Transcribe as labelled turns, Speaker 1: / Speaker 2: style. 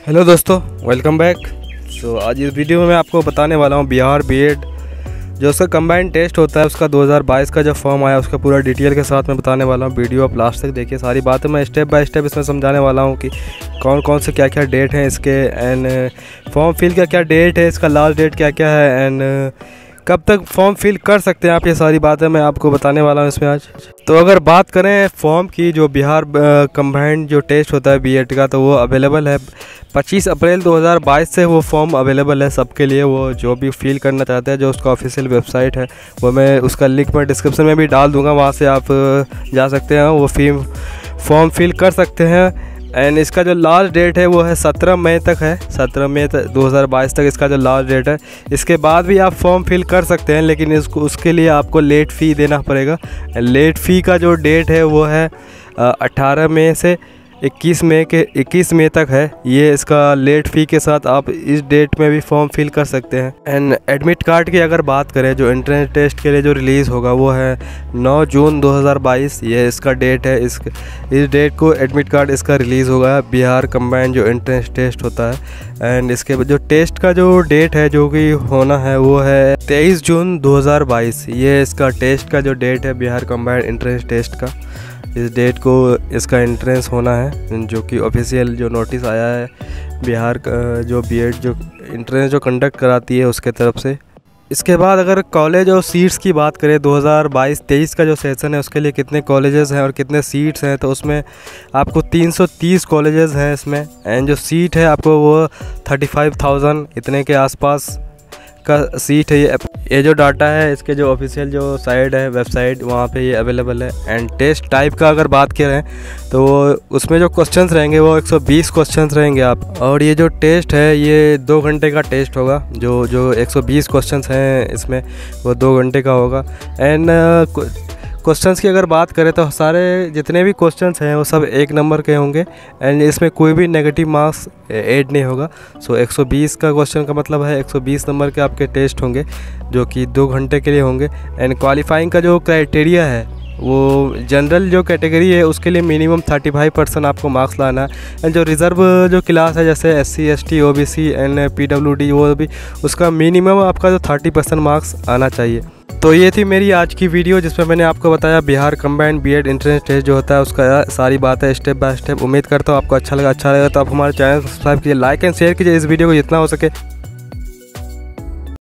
Speaker 1: Hello दोस्तों welcome back so आज इस वीडियो में मैं आपको बताने वाला हूँ बिहार बीएड जो उसका कंबाइंड टेस्ट होता है, उसका 2022 का जो फॉर्म आया, उसका पूरा डिटेल के साथ मैं बताने वाला हूँ वीडियो आप लास्ट तक। देखिए, सारी बातें मैं स्टेप बाय स्टेप इसमें समझाने वाला हूँ कि कौन कौन से क्या क्या डेट हैं इसके एंड फॉर्म फिल का क्या डेट है, इसका लास्ट डेट क्या क्या है एंड कब तक फॉर्म फिल कर सकते हैं आप? ये सारी बातें मैं आपको बताने वाला हूँ इसमें आज। तो अगर बात करें फॉर्म की, जो बिहार कंबाइंड जो टेस्ट होता है बीएड का तो वो अवेलेबल है। 25 अप्रैल 2022 से वो फॉर्म अवेलेबल है सबके लिए। वो जो भी फिल करना चाहते हैं, जो उसका ऑफिशियल वेबसाइट है, वो मैं उसका लिंक मैं डिस्क्रिप्शन में भी डाल दूँगा। वहाँ से आप जा सकते हैं, वो फीम फॉर्म फिल कर सकते हैं। एंड इसका जो लास्ट डेट है, वो है सत्रह मई तक है। सत्रह मई दो हज़ार बाईस तक इसका जो लास्ट डेट है। इसके बाद भी आप फॉर्म फिल कर सकते हैं, लेकिन इसको उसके लिए आपको लेट फ़ी देना पड़ेगा। लेट फ़ी का जो डेट है, वो है अट्ठारह मई से 21 मई के 21 मई तक है। ये इसका लेट फ़ी के साथ आप इस डेट में भी फॉर्म फिल कर सकते हैं। एंड एडमिट कार्ड की अगर बात करें, जो एंट्रेंस टेस्ट के लिए जो रिलीज़ होगा, वो है 9 जून 2022 ये इसका डेट है। इस इस डेट को एडमिट कार्ड इसका रिलीज़ होगा। बिहार कम्बाइंड जो एंट्रेंस टेस्ट होता है। एंड इसके जो टेस्ट का जो डेट है, जो कि होना है, वो है तेईस जून दो ये इसका टेस्ट का जो डेट है, बिहार कम्बाइंड एंट्रेंस टेस्ट का। इस डेट को इसका एंट्रेंस होना है जो कि ऑफिशियल जो नोटिस आया है बिहार का जो बीएड जो एंट्रेंस जो कंडक्ट कराती है उसके तरफ़ से। इसके बाद अगर कॉलेज और सीट्स की बात करें 2022-23 का जो सेशन है उसके लिए कितने कॉलेजेस हैं और कितने सीट्स हैं तो उसमें आपको 330 कॉलेजेस हैं इसमें। एंड जो सीट है आपको वो 35,000 इतने के आसपास का सीट है ये। ये जो डाटा है, इसके जो ऑफिशियल जो साइट है वेबसाइट वहाँ पे ये अवेलेबल है। एंड टेस्ट टाइप का अगर बात करें तो उसमें जो क्वेश्चंस रहेंगे, वो 120 क्वेश्चंस रहेंगे आप। और ये जो टेस्ट है, ये दो घंटे का टेस्ट होगा। जो जो 120 क्वेश्चंस हैं इसमें, वो दो घंटे का होगा। एंड क्वेश्चंस की अगर बात करें तो सारे जितने भी क्वेश्चंस हैं वो सब एक नंबर के होंगे। एंड इसमें कोई भी नेगेटिव मार्क्स ऐड नहीं होगा। सो so, 120 का क्वेश्चन का मतलब है 120 नंबर के आपके टेस्ट होंगे जो कि दो घंटे के लिए होंगे। एंड क्वालिफाइंग का जो क्राइटेरिया है वो जनरल जो कैटेगरी है, उसके लिए मिनिमम 35 परसेंट आपको मार्क्स लाना है। एंड जो रिज़र्व जो क्लास है, जैसे S C S T O B C and P W D वो भी, उसका मिनिमम आपका जो 30 परसेंट मार्क्स आना चाहिए। तो ये थी मेरी आज की वीडियो जिसमें मैंने आपको बताया Bihar combined B Ed entrance test जो होता है, उसका सारी बात है स्टेप बाय स्टेप उम्मीद करता हूँ आपको अच्छा लगा अच्छा लगा। तो आप हमारे चैनल सब्सक्राइब कीजिए लाइक एंड शेयर कीजिए इस वीडियो को जितना हो सके।